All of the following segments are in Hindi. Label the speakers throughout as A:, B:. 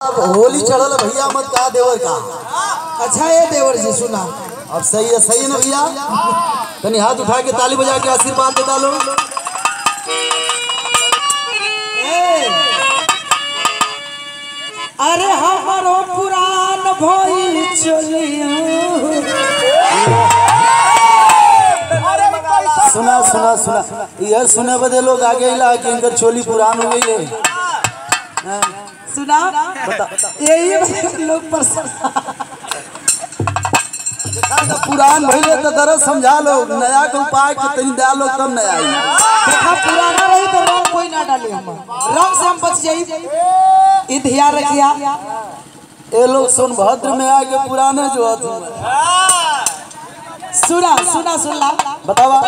A: अब होली चढ़ल भैया मत कहा देवर का।
B: अच्छा ये देवर जी सुना।
A: अब सही है सही है ना भैया? तनी हाथ उठा के ताली बजा के आशीर्वाद दे डालो
B: अरे हमारो पुरान भइल चलिया।
A: सुना सुना सुना। यह सुने बदे लोग आगे ला कि इनकर चोली पुरान हो गई है
B: सुना? यही लोग पसंद
A: पुरान भइले तो दरद समझा लो नया के उपाय के तनी दे लो तब नया आई
B: देखा पुराना रही तो रंग कोई ना डाले हम रंग से हम बच जाई। ये ध्यान रखिया।
A: ये लोग सोनभद्र में आके पुराने जो हथु
B: सुना सुना सुनला
A: बतावा।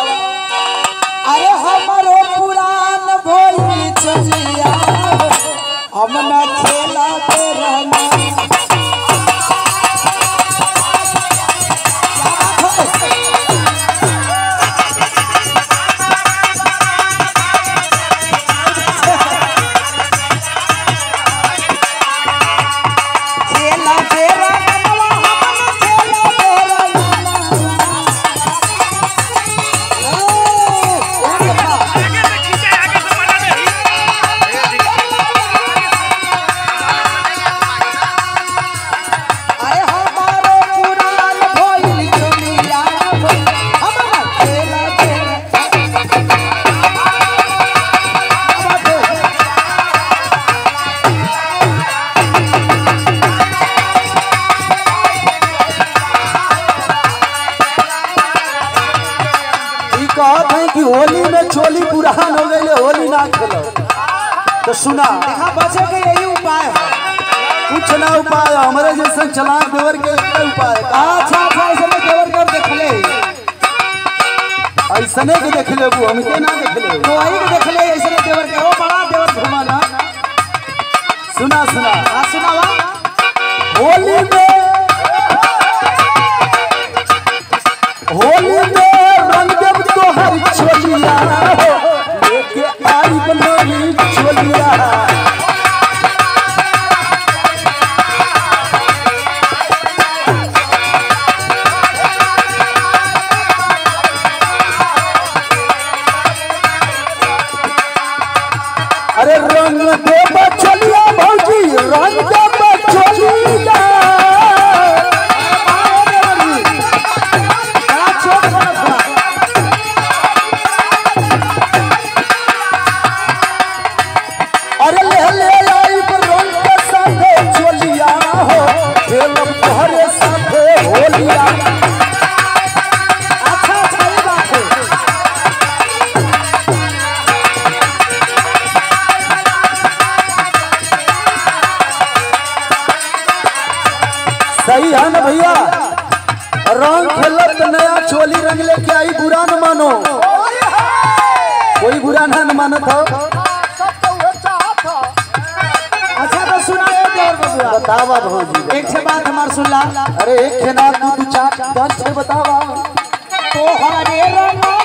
B: अरे हमारो हम ना
A: होली में चोली पुरान हो गई होली ना खेलो। तो सुना
B: देखा बचे के यही उपाय है।
A: कुछ ना उपाय हमारे जैसे चलाक देवर के उपाय।
B: अच्छा अच्छा ऐसे में देवर कर देख ले।
A: ऐसने के देख लेबू हमके ना देख लेबू।
B: तो वही के देख ले ऐसे में देवर के। ओ बड़ा देवर घुमाना
A: सुना सुना।
B: आ सुनावा
A: होली में होली में देव तोहर है ना भैया। रंग खेल तो नया चोली रंग लेके आई बुरा न मानो। कोई बुरा ना न मानत हो।
B: अच्छा तो सुना
A: बतावा भौजी
B: एक से बात हमार सुन ला।
A: अरे एक खेना दू दू चार दस से बतावा।
B: तो हरे रंगवा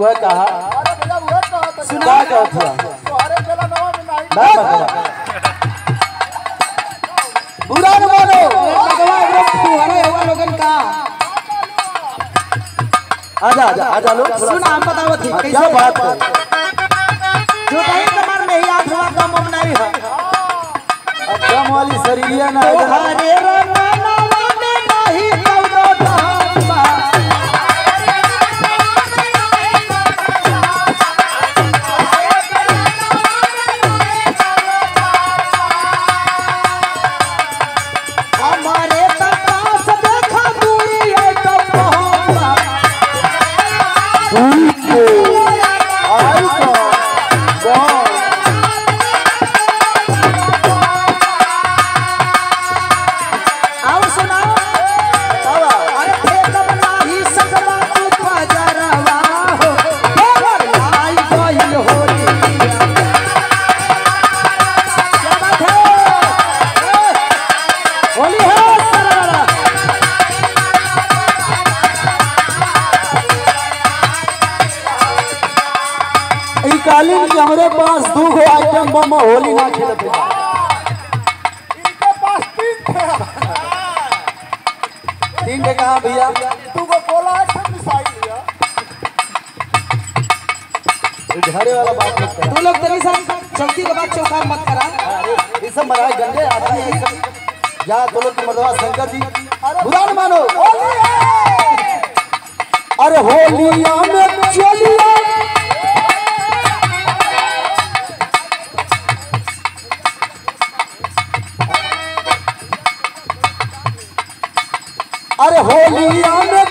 A: हूँ वह कहा सुना कहत हुआ ना बकरा बुरा न मानो।
B: हुआ लोगन का।
A: आजा आजा आजा थोड़ा
B: सुना हम बतावत थी
A: हाँ,
B: कैसे
A: क्या बात है।
B: जो टाइम कमर में ही आठ हुआ कम हम नहीं है।
A: अब कम वाली शरीरिया ना
B: तो
A: है।
B: हरे
A: कालीन के हमरे पास दो गो आइटम बम होली ना खेलत
C: इनके पास तीन थे
A: तीन थे कहाँ भैया।
C: दू गो है सब मिसाई लिया
A: घरे वाला बात मत कर
B: तू लोग तेरी सब चलती के बाद चौका मत करा।
A: ये सब मराए गंदे आदमी है ये सब जा तो शंकर जी बुरा मानो। अरे होलिया में चलिया। अरे होलिया में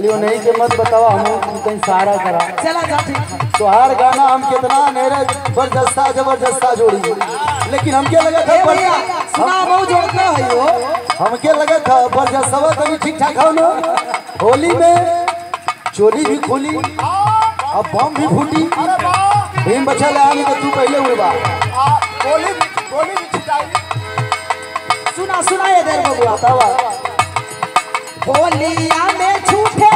A: खाली वो नहीं के मत बतावा हम कहीं सहारा करा।
B: चला जा ठीक है
A: तोहार गाना हम कितना मेरे जबरदस्ता जबरदस्ता जोड़ी। लेकिन हमके लगा था पर-
B: सुना बहु जोड़ना है यो
A: हमके लगा था बरजस्तवा कभी ठीक ठाक हो ना? होली में चोली भी खुली अब बम भी फूटी। भीम बचा ले आने तो तू पहले हुए बा
C: आ, गोली भी गोली भी छिटाई।
B: सुना सुना ये देर बबुआ।
A: बतावा
B: होलिया में झूठे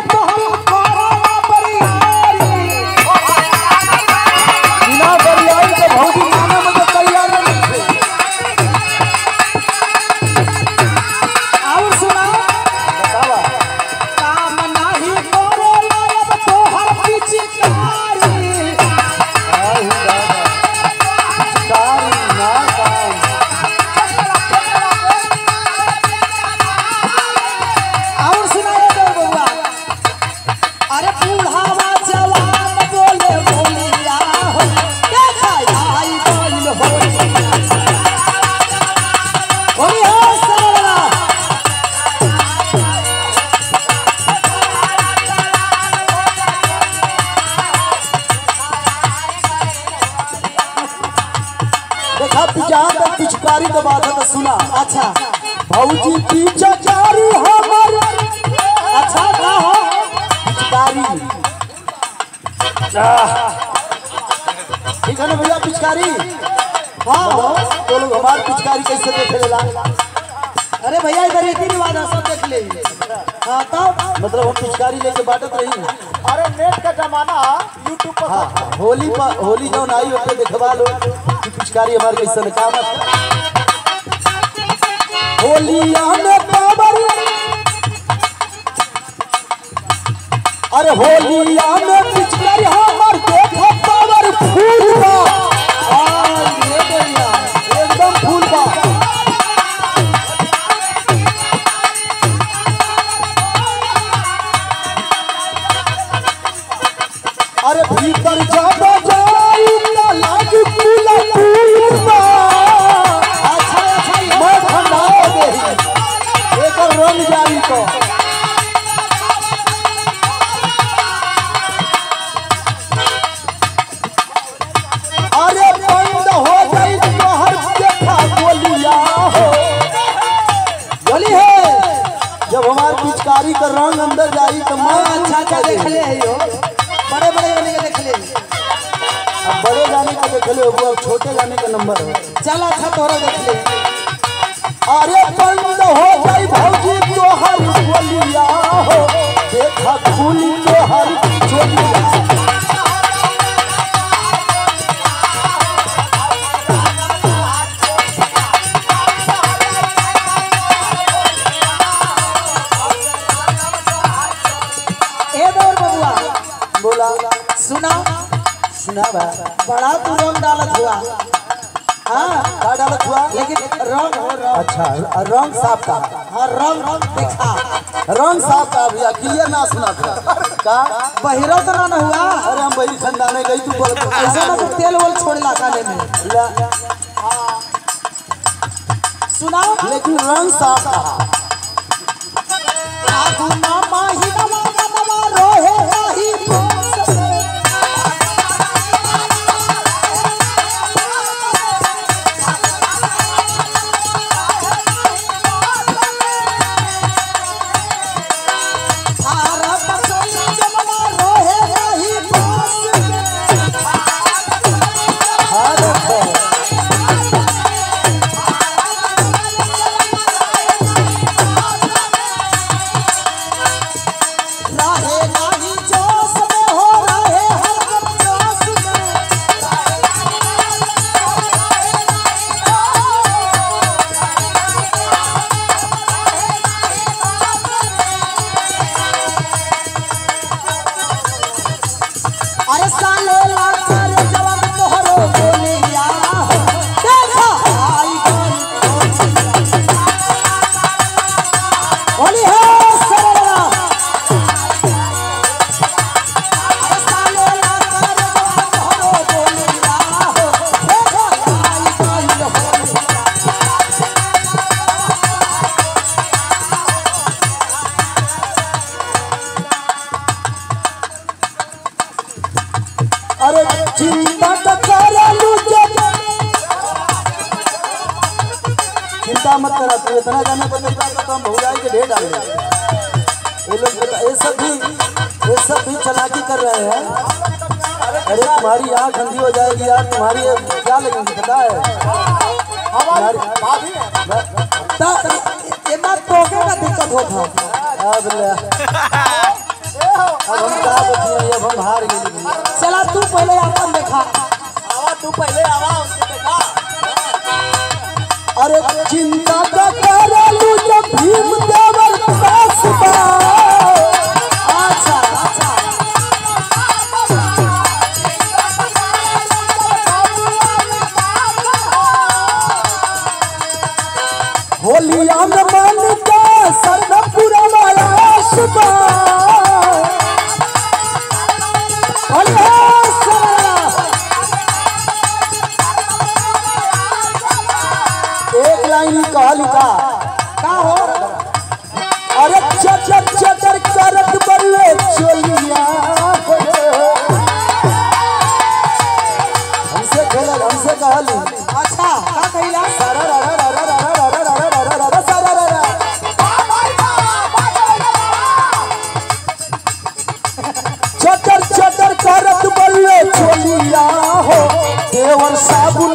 B: अच्छा
A: भौजी पिचकारी हमर
B: अच्छा का हो
A: पिचकारी ठीक है ना भैया पिचकारी
B: हाँ हो
A: तो लोग हमार पिचकारी कैसे देखे लेला
B: अरे भैया इधर रीति रिवाज है सब देख ले हाँ तब
A: मतलब हम पिचकारी लेके बाटत रही
C: अरे नेट का जमाना यूट्यूब पर
A: हाँ होली पर होली जौन आई ओपे देखवा लो पिचकारी हमार कैसे काम होलिया में अरे होलिया में पिचकारी हमार रंग जाई तो अरे बंद हो गई तोहर देखा गोलिया हो।
B: बोली है
A: जब हमार पिचकारी का रंग अंदर जाई तो मैं
B: हाँ, अच्छा अच्छा देख ले यो। बड़े बड़े वाले के देख ले।
A: अब बड़े जाने का देख ले अब छोटे जाने का नंबर है।
B: चल अच्छा तोरा देख ले।
A: अरे बंद हो गई भौजी तोहर गोलिया हो। देखा खुली तो हर चोलिया
B: सुना?
A: सुना
B: बड़ा तू रंग डालत हुआ। हाँ लेकिन रंग
A: अच्छा रंग साफ़ का
B: हाँ रंग
A: रंग साफ़ का भैया क्लियर ना सुना था। का?
B: बहिरो तो ना हुआ।
A: अरे हम वही खानदाने गई तू बोल
B: ऐसा ना तो तेल वोल छोड़ला खाने में
A: ला-
B: सुना
A: लेकिन रंग साफ़ का
B: 好厉
A: 害 चिंता मत करा तू इतना जाने को नहीं पाता तो हम भौजाई के ढेर डाल देंगे ये लोग बता ये सब भी ये सब भी चलाकी कर रहे हैं। अरे तुम्हारी यहाँ ठंडी हो जाएगी यार तुम्हारी क्या लगेगी पता है?
C: हमारी भाभी है
B: ता ये बात तोके का दिक्कत होता
A: अब ले। अब हम बचिए अब हम हार गए।
B: चला तू पहले अपन देखा।
C: आवा तू पहले आवा उसके देखा।
A: भारत चिंता लाइन कहली का।
B: हो?
A: अरे चटर चटर करत बल्ले चोलिया। हमसे खेलल हमसे कहली।
B: अच्छा का कहिला?
A: सारा रा रा रा रा रा रा रा रा रा रा रा रा रा करत बल्ले चोलिया हो। देवर साबुन